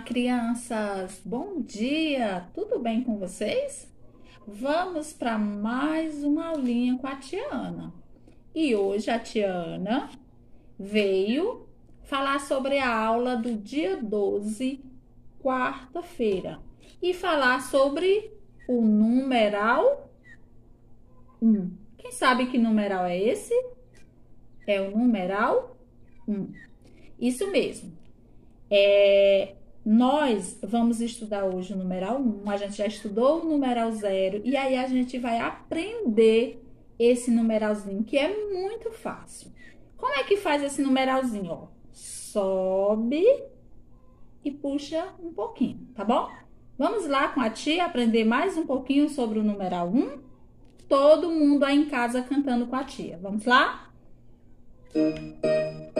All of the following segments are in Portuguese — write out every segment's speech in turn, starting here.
crianças! Bom dia! Tudo bem com vocês? Vamos para mais uma aulinha com a Tiana. E hoje a Tiana veio falar sobre a aula do dia 12, quarta-feira, e falar sobre o numeral 1. Quem sabe que numeral é esse? É o numeral 1. Isso mesmo. É, nós vamos estudar hoje o numeral 1, a gente já estudou o numeral 0 e aí a gente vai aprender esse numeralzinho que é muito fácil. Como é que faz esse numeralzinho? Ó, sobe e puxa um pouquinho, tá bom? Vamos lá com a tia aprender mais um pouquinho sobre o numeral 1? Todo mundo aí em casa cantando com a tia. Vamos lá? Música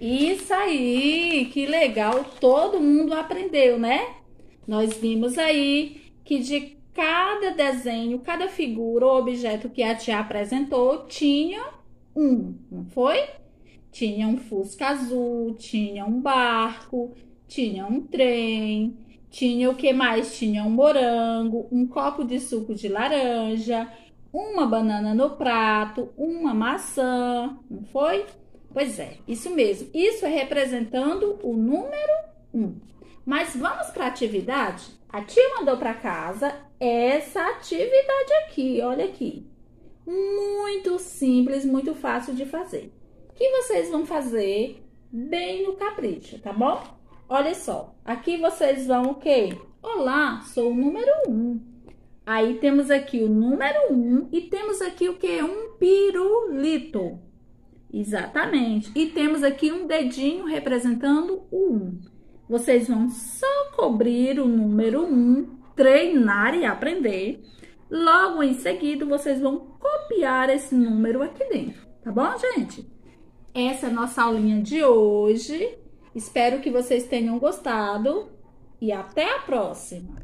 Isso aí, que legal, todo mundo aprendeu, né? Nós vimos aí que de cada desenho, cada figura ou objeto que a tia apresentou tinha um, não foi? Tinha um fusca azul, tinha um barco, tinha um trem, tinha o que mais? Tinha um morango, um copo de suco de laranja, uma banana no prato, uma maçã, não foi? Pois é, isso mesmo. Isso é representando o número 1. Mas vamos para a atividade? A tia mandou para casa essa atividade aqui, olha aqui. Muito simples, muito fácil de fazer. Que vocês vão fazer bem no capricho, tá bom? Olha só, aqui vocês vão o quê? Olá, sou o número 1. Aí temos aqui o número 1 e temos aqui o que? Um pirulito. Exatamente. E temos aqui um dedinho representando o 1. Vocês vão só cobrir o número 1, treinar e aprender. Logo em seguida, vocês vão copiar esse número aqui dentro. Tá bom, gente? Essa é a nossa aulinha de hoje. Espero que vocês tenham gostado e até a próxima!